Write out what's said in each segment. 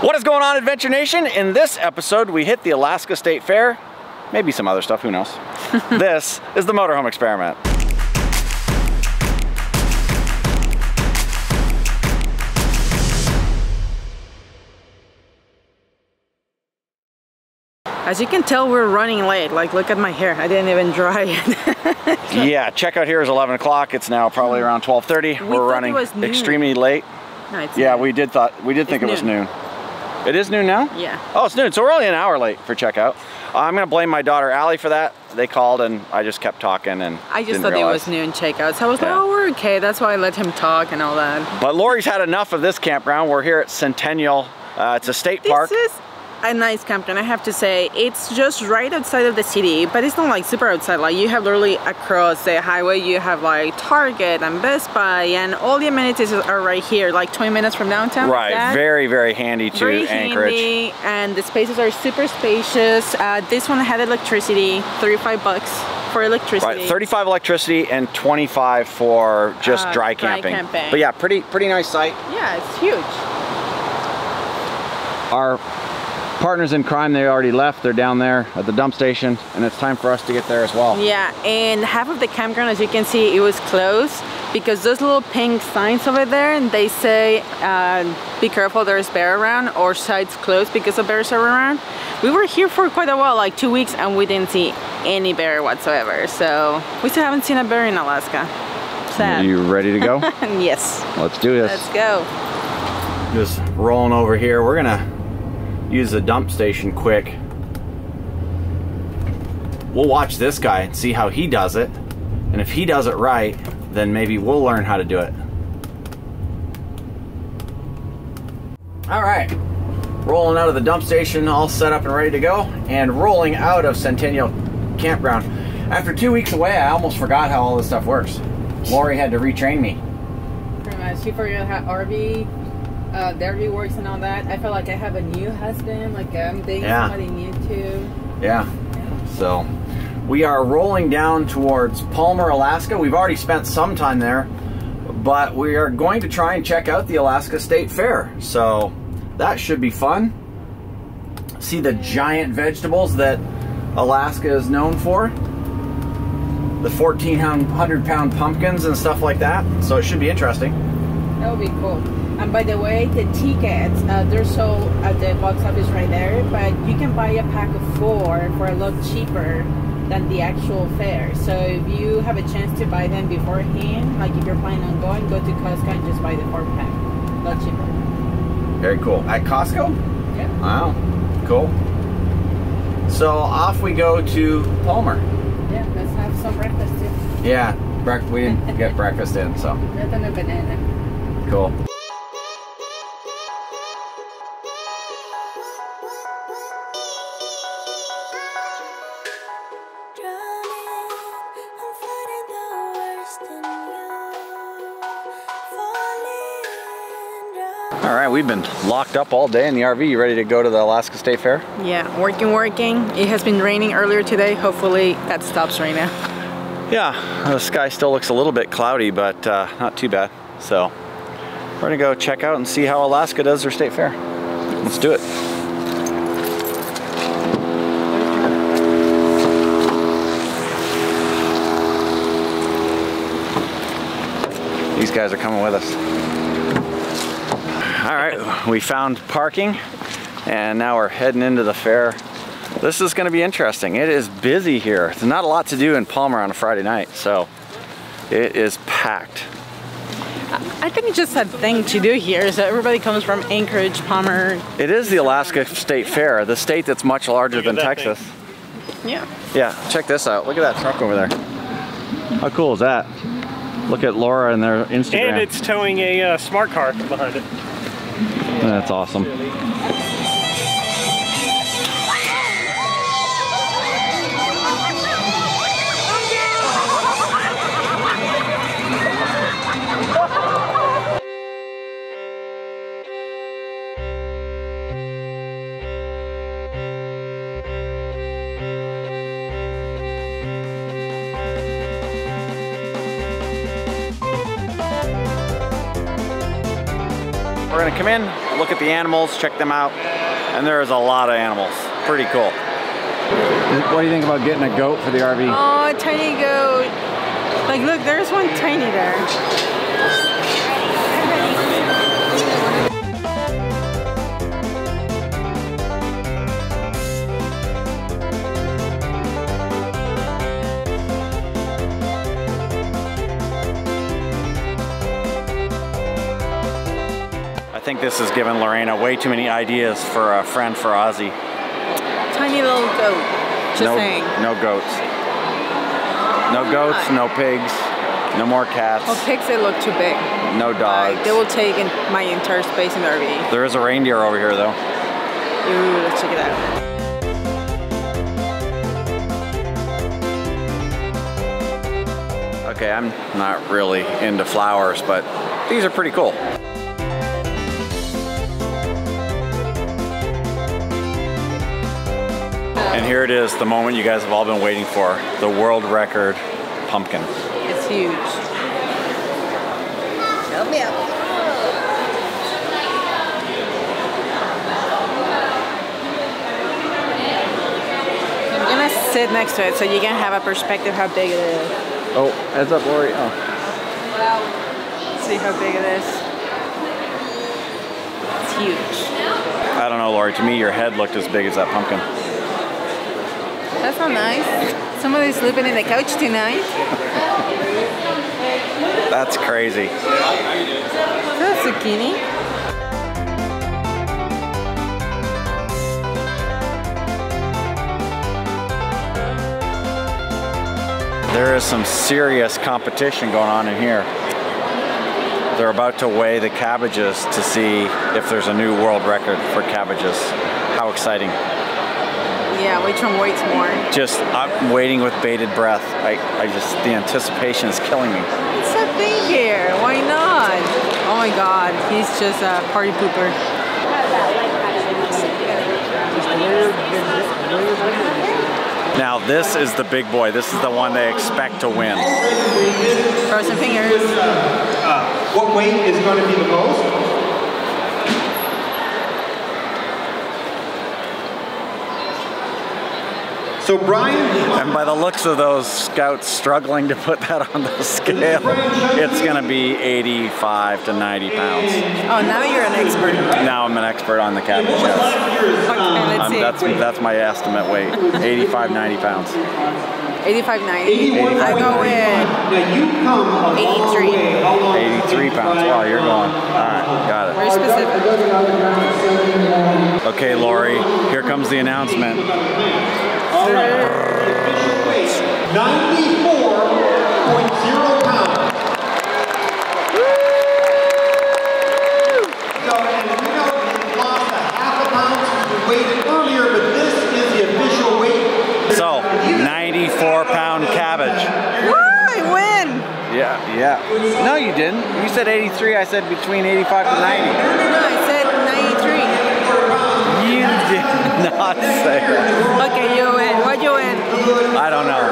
What is going on, Adventure Nation? In this episode, we hit the Alaska State Fair. Maybe some other stuff, who knows? this is the motorhome experiment. As you can tell, we're running late. Like, look at my hair. I didn't even dry it. yeah, checkout here is 11 o'clock. It's now probably mm. around 12:30. We are running extremely late. No, yeah, noon. we did thought we did think It's it was noon. noon. It is noon now. Yeah. Oh, it's noon. So we're only an hour late for checkout. Uh, I'm gonna blame my daughter Allie for that. They called and I just kept talking and I just thought realize. it was noon checkout. So I was Yeah. like, oh, we're okay. That's why I let him talk and all that. But Lori's had enough of this campground. We're here at Centennial. Uh, it's a state park. This is a nice campground, I have to say. It's just right outside of the city, but it's not like super outside. Like you have literally across the highway, you have like Target and Best Buy and all the amenities are right here, like 20 minutes from downtown. Right, That- very, very handy to very Anchorage. handy, and the spaces are super spacious. Uh, this one had electricity, 35 bucks for electricity. Right, 35 electricity and 25 for just Uh, dry, dry camping. camping. But yeah, pretty pretty nice site. Yeah, it's huge. Our partners in crime, they already left. They're down there at the dump station, and it's time for us to get there as well. Yeah, and half of the campground, as you can see, it was closed because those little pink signs over there, and they say, uh, be careful, there's bear around, or sites closed because of bears are around. We were here for quite a while, like two weeks, and we didn't see any bear whatsoever. So we still haven't seen a bear in Alaska. Sad. Are You ready to go? yes, Let's do this. let's go. Just rolling over here. We're gonna use the dump station quick. We'll watch this guy and see how he does it. And if he does it right, then maybe we'll learn how to do it. All right, rolling out of the dump station, all set up and ready to go, and rolling out of Centennial Campground. After two weeks away, I almost forgot how all this stuff works. Lori had to retrain me. Pretty much, you forget how RV, uh, the RV works and all that. I feel like I have a new husband, like I'm dating Yeah. somebody new too. Yeah. Yeah. So we are rolling down towards Palmer, Alaska. We've already spent some time there, but we are going to try and check out the Alaska State Fair. So that should be fun. See the giant vegetables that Alaska is known for. The 1,400 pound pumpkins and stuff like that. So it should be interesting. That would be cool. And by the way, the tickets, uh, they're sold at the box office right there, but you can buy a pack of four for a lot cheaper than the actual fare. So if you have a chance to buy them beforehand, like if you're planning on going, go to Costco and just buy the four pack. A lot cheaper. Very cool. At Costco? Yeah. Wow. Cool. So off we go to Palmer. Yeah, let's have some breakfast too. Yeah, we didn't get breakfast in, so them a banana. cool. Right, we've been locked up all day in the RV. You ready to go to the Alaska State Fair? Yeah, working, working. It has been raining earlier today. Hopefully that stops right now. Yeah, the sky still looks a little bit cloudy, but uh, not too bad. So we're gonna go check out and see how Alaska does their state fair. Let's do it. These guys are coming with us. All right, we found parking and now we're heading into the fair. This is gonna be interesting. It is busy here. There's not a lot to do in Palmer on a Friday night, so it is packed. I think it's just a thing to do here. So everybody comes from Anchorage, Palmer. It is the Alaska State Fair, the state that's much larger than that Texas. Yeah. Yeah, check this out. Look at that truck over there. How cool is that? Look at Laura and their Instagram. And it's towing a uh, smart car behind it. That's awesome. We're gonna come in, look at the animals, check them out. And there's a lot of animals. Pretty cool. What do you think about getting a goat for the RV? Oh, a tiny goat. Like, look, there's one tiny there. Think this has given Lorena way too many ideas for a friend for Ozzy. Tiny little goat. Just no, saying. no goats. No goats, no pigs, no more cats, Well, pigs, they look too big. no dogs. Like, they will take in my entire space in the RV. There is a reindeer over here though. Ooh, let's check it out. Okay, I'm not really into flowers, but these are pretty cool. And here it is, the moment you guys have all been waiting for, the world record pumpkin. It's huge. Help me out. I'm gonna sit next to it so you can have a perspective how big it is. Oh, heads up, Lori. Oh. See how big it is. It's huge. I don't know, Lori. To me, your head looked as big as that pumpkin. That's not nice. Somebody's sleeping in the couch tonight. That's crazy. That's zucchini. There is some serious competition going on in here. They're about to weigh the cabbages to see if there's a new world record for cabbages. How exciting. Yeah, which one weighs more? Just, I'm waiting with bated breath. I, I just, the anticipation is killing me. It's a thing here. Why not? Oh my god, he's just a party pooper. Now, this is the big boy. This is the one they expect to win. Frozen fingers. Uh, what weight is going to be the most? So Brian, And by the looks of those scouts struggling to put that on the scale, it's going to be 85 to 90 pounds. Oh, now you're an expert. Now I'm an expert on the cabbage, yes. Okay, let's Um, see. that's, that's my estimate weight, 85, 90 pounds. 85, 90. I go with you come 83. way. How long? 83 pounds. Wow, you're going. All right, got it. very specific. it. Okay, Lori, here comes the announcement. Official weight, 94.0 pounds. So, and we know you lost a half a pound since you weighed it earlier, but this is the official weight. So, 94 pound cabbage. I win! Yeah, yeah. No, you didn't. You said 83. I said between 85 and 90. No, I said 93. You did not say it. Okay, you win. What you win? I don't know.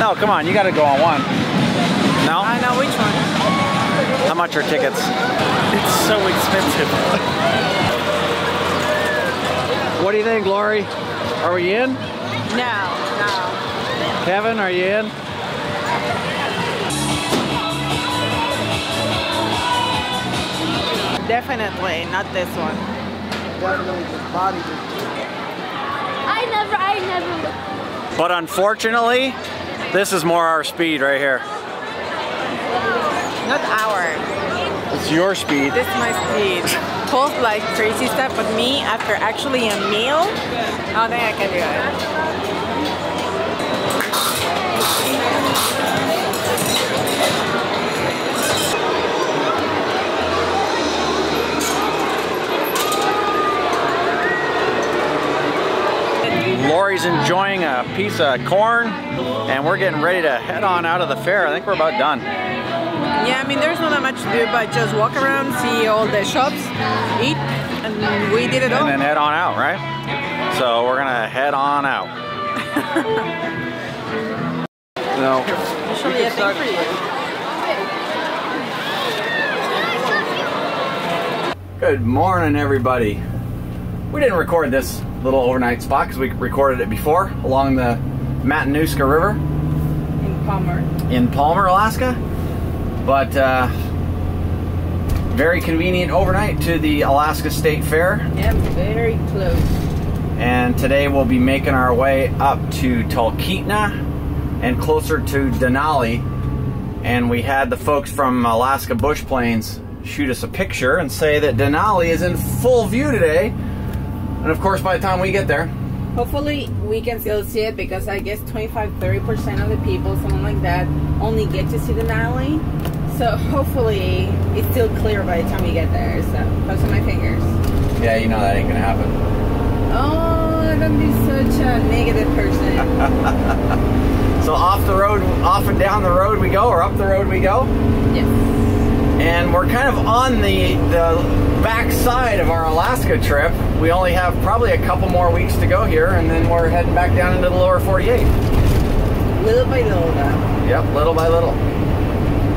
No, come on. You got to go on one. No? I know which one. How much are tickets? It's so expensive. What do you think, Lori? Are we in? No, no. Kevin, are you in? Definitely not this one. I never, I never. But unfortunately, this is more our speed right here. Not our. It's your speed. This is my speed. Pulse like crazy stuff, but me after actually a meal, I don't think I can do it. Lori's enjoying a piece of corn, and we're getting ready to head on out of the fair. I think we're about done. Yeah, I mean, there's not that much to do, but just walk around, see all the shops, eat, and we did it all. And then head on out, right? So we're gonna head on out. No. Usually a thing for you. Good morning, everybody. We didn't record this little overnight spot because we recorded it before along the Matanuska River In Palmer. in Palmer, Alaska. But uh, very convenient overnight to the Alaska State Fair. Yeah, very close. And today we'll be making our way up to Talkeetna and closer to Denali. And we had the folks from Alaska Bush Planes shoot us a picture and say that Denali is in full view today. And of course, by the time we get there, Hopefully we can still see it because I guess 25-30% of the people, something like that, only get to see Denali. So hopefully it's still clear by the time we get there. So crossing my fingers. yeah, you know that ain't gonna happen. Oh, don't be such a negative person. So off the road, off and down the road we go, or up the road we go. yes. and we're kind of on the the back side of our Alaska trip. We only have probably a couple more weeks to go here, and then we're heading back down into the lower 48. Little by little though. Yep, little by little.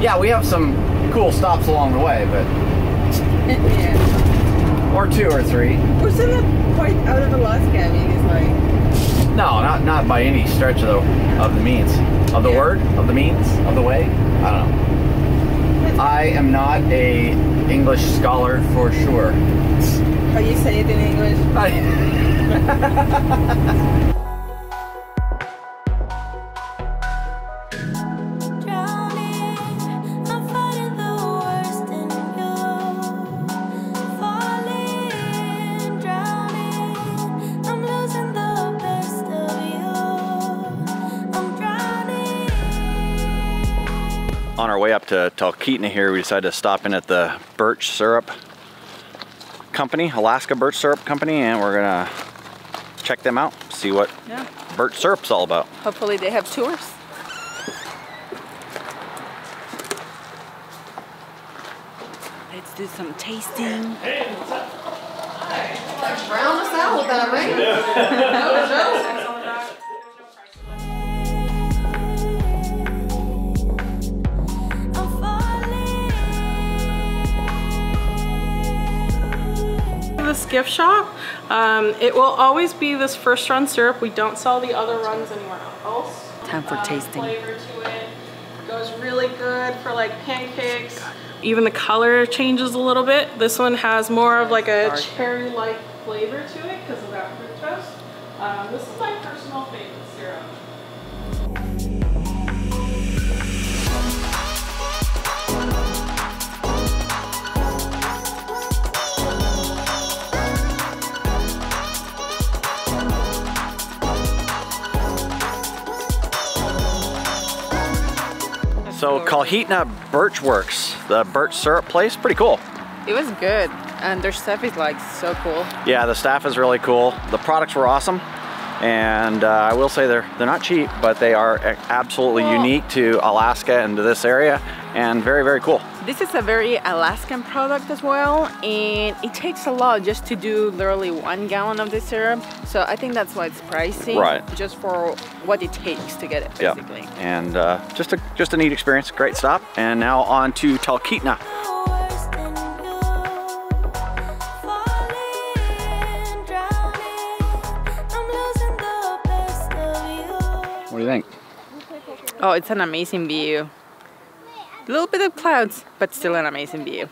Yeah, we have some cool stops along the way, but yeah. or two or three. We're still not quite out of Alaska. I mean, it's like No, not not by any stretch of the of the means of the Yeah. word of the means of the way. I don't know. I am not a English scholar for sure. how you say it in English. way up to Talkeetna here, we decided to stop in at the Birch Syrup Company, Alaska Birch Syrup Company, and we're gonna check them out, see what Yeah. birch syrup's all about. Hopefully they have tours. Let's do some tasting. Round us out with that, right? This gift shop, um, it will always be this first run syrup. We don't sell the other runs anywhere else. Time for Um, tasting. Flavor to it goes really good for like pancakes. Even the color changes a little bit. This one has more of like a cherry-like flavor to it because of that fructose. Um, this is my personal favorite So Kahiltna Birch Works, the birch syrup place, pretty cool. It was good, and their stuff is like so cool. Yeah, the staff is really cool. The products were awesome. And uh, I will say they're they're not cheap, but they are absolutely Well- unique to Alaska and to this area, and very very cool. This is a very Alaskan product as well, and it takes a lot just to do literally one gallon of this syrup. So I think that's why it's pricey. Right. Just for what it takes to get it, Yeah, basically. and uh, just a just a neat experience. Great stop. And now on to Talkeetna. worst in you. Falling, drowning, I'm losing the best of you. What do you think? Oh, it's an amazing view. A little bit of clouds, but still an amazing view.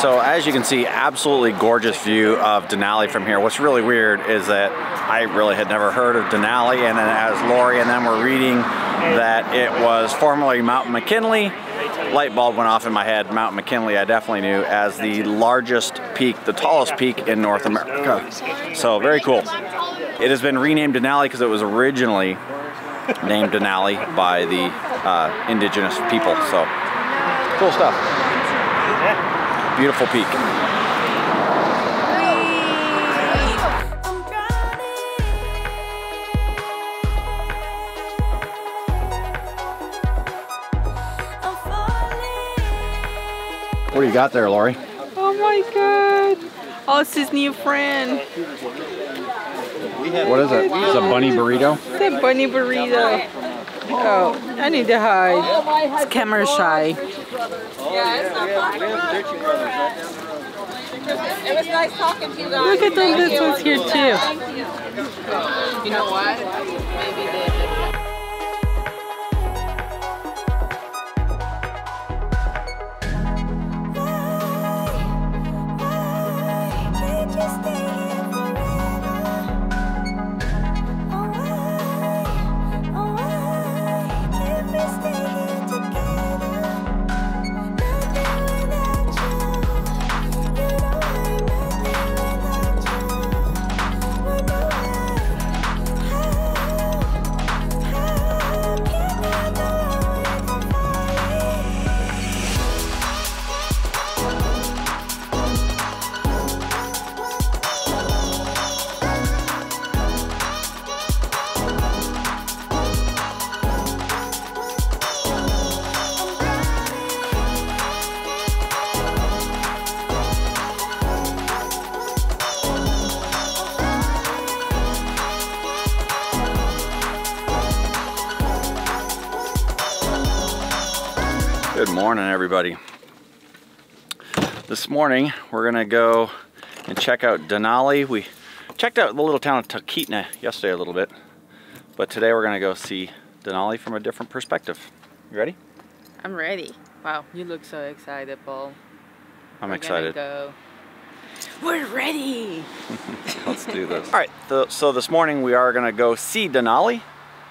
So as you can see, absolutely gorgeous view of Denali from here. What's really weird is that I really had never heard of Denali, and then as Lori and them were reading that it was formerly Mount McKinley, light bulb went off in my head. Mount McKinley, I definitely knew as the largest peak, the tallest peak in North America. So very cool. It has been renamed Denali because it was originally named Denali by the uh, indigenous people. So cool stuff. Beautiful peak. What do you got there, Lori? Oh my god! Oh, it's his new friend. What is it? It's a bunny burrito. The bunny burrito. Oh, I need to hide. It's camera shy. It was nice talking to you guys. Look at them, this one's here too. You know what? Everybody. This morning, we're gonna go and check out Denali. We checked out the little town of Talkeetna yesterday a little bit, but today we're gonna go see Denali from a different perspective. You ready? I'm ready. Wow, you look so excited, Paul. I'm We're excited. Go. We're ready. Let's do this. All right, so this morning we are gonna go see Denali,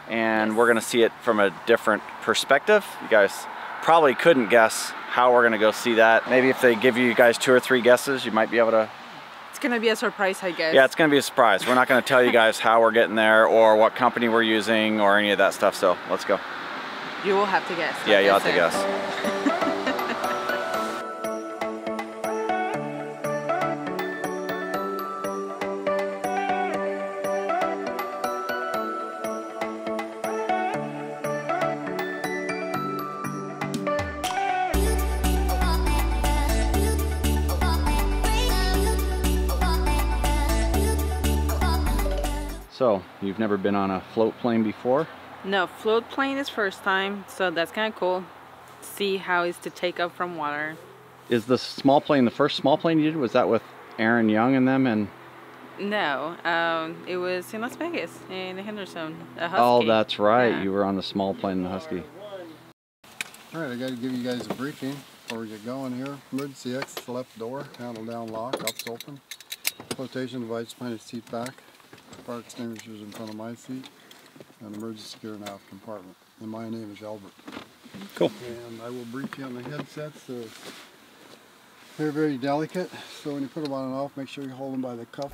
and we're gonna see it from a different perspective. You guys probably couldn't guess how we're gonna go see that. Maybe if they give you guys two or three guesses, you might be able to It's gonna be a surprise, I guess. Yeah, it's gonna be a surprise. We're not gonna tell you guys how we're getting there or what company we're using or any of that stuff. So let's go. You will have to guess. Yeah, you'll have to guess. So you've never been on a float plane before? No, float plane is first time, so that's kind of cool. See how it's to take up from water. Is the small plane the first small plane you did? Was that with Aaron Young and them? And No, um, it was in Las Vegas in the Henderson. A husky. oh, that's right. Yeah. You were on the small plane, the Husky. All right, I got to give you guys a briefing before we get going here. Emergency exit left door, handle down lock, up's open. Flotation device behind its seat back. Fire extinguishers in front of my seat. And emergency gear in aft compartment. And my name is Albert. Cool. And I will brief you on the headsets. They're, they're very delicate, so when you put them on and off, make sure you hold them by the cuff.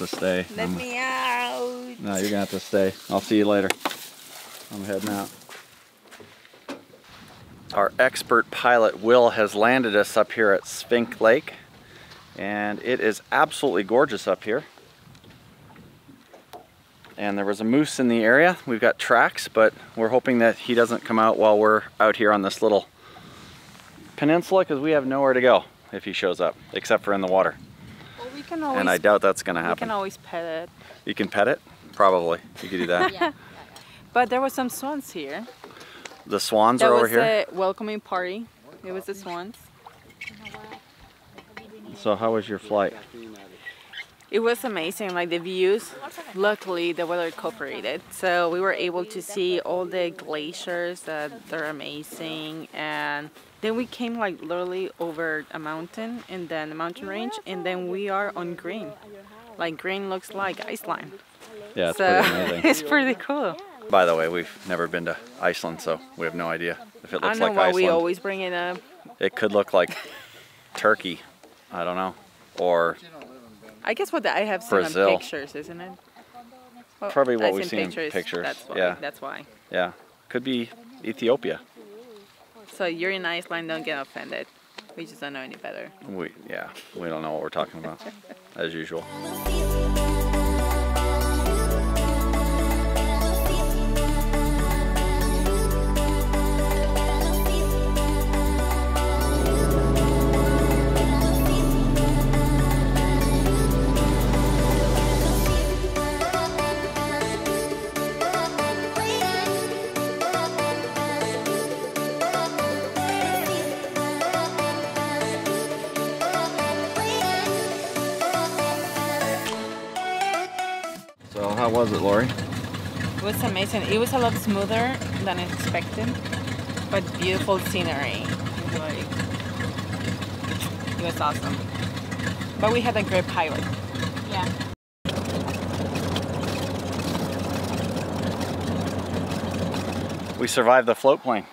To stay. Let I'm- me out. no, you're gonna have to stay. I'll see you later. I'm heading out. Our expert pilot Will has landed us up here at Spink Lake, and it is absolutely gorgeous up here. And there was a moose in the area. We've got tracks, but we're hoping that he doesn't come out while we're out here on this little peninsula because we have nowhere to go if he shows up, except for in the water. Well, we can always, And I doubt that's gonna happen. You can always pet it. You can pet it? Probably. You could do that. yeah. But there were some swans here. The swans That are over here? That was a welcoming party. It was the swans. So how was your flight? It was amazing, like the views. Luckily, the weather cooperated, so we were able to see all the glaciers that they're amazing. And then we came like literally over a mountain and then the mountain range, and then we are on green. Like green looks like Iceland. Yeah, it's so pretty amazing. it's pretty cool. By the way, we've never been to Iceland, so we have no idea if it I looks don't know like why Iceland. we always bring it up. It could look like Turkey. I don't know. Or I guess what I have seen Brazil. on pictures, isn't it? Well, Probably what we've seen in pictures, That's why. yeah. That's why. yeah, could be Ethiopia. So you're in Iceland, don't get offended. We just don't know any better. We yeah, we don't know what we're talking about as usual. how was it, Lori? It was amazing. It was a lot smoother than expected, but beautiful scenery. Like, it was awesome. But we had a great pilot. Yeah. We survived the float plane.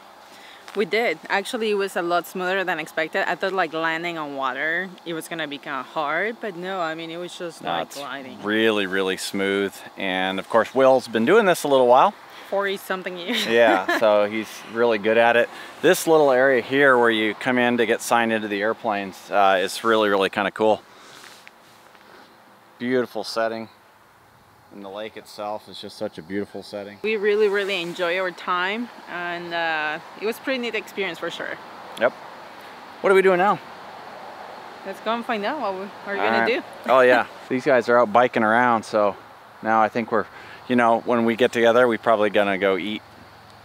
We did. Actually, it was a lot smoother than expected. I thought like landing on water, it was gonna be kind of hard, but no. I mean, it was just No, like gliding. really, really smooth. And of course, Will's been doing this a little while. Forty something years. yeah, so he's really good at it. This little area here where you come in to get signed into the airplanes uh, is really, really kind of cool. Beautiful setting. And the lake itself is just such a beautiful setting. We really, really enjoy our time, and uh, it was a pretty neat experience for sure. Yep. What are we doing now? Let's go and find out what we- we're All gonna do. oh yeah, these guys are out biking around, so now I think we're, you know, when we get together, we probably gonna go eat.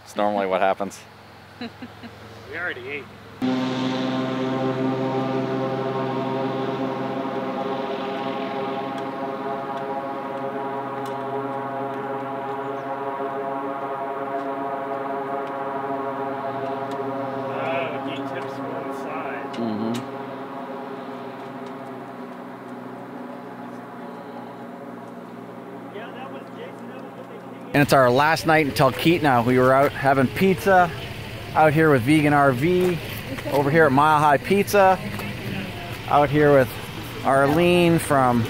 It's normally what happens. We already ate. Oh, he tips one side. Mm-hmm. Yeah, that was Jason. That was what they came And it's our last night in Talkeetna. We were out having pizza out here with Vegan RV, over here at Mile High Pizza, out here with Arlene from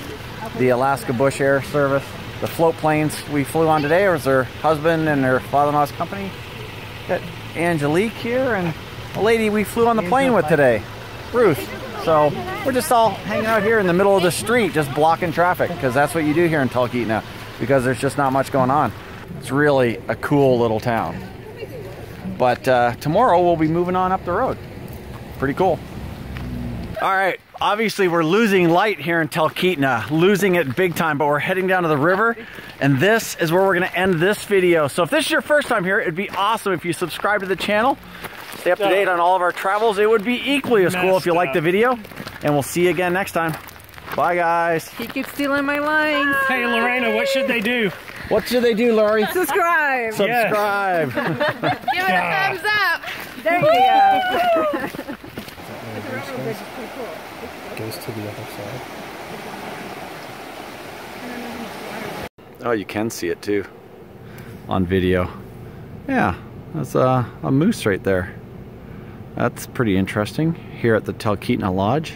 the Alaska Bush Air Service. The float planes we flew on today was her husband and her father-in-law's company. Got Angelique here and a lady we flew on the plane with today, Ruth. So we're just all hanging out here in the middle of the street, just blocking traffic, because that's what you do here in Talkeetna, because there's just not much going on. It's really a cool little town. But uh, tomorrow we'll be moving on up the road. Pretty cool. All right, obviously we're losing light here in Talkeetna, losing it big time, but we're heading down to the river, and this is where we're gonna end this video. So if this is your first time here, it'd be awesome if you subscribe to the channel, stay up to date on all of our travels. It would be equally as cool if you Messed liked the video, and we'll see you again next time. Bye guys. He keeps stealing my lines. Hey, Lorena, what should they do? What should they do, Laurie? Subscribe. Subscribe. Give it a thumbs up. There you go. Goes to the other side. Oh, you can see it too on video. Yeah, that's a, a moose right there. That's pretty interesting here at the Talkeetna Lodge.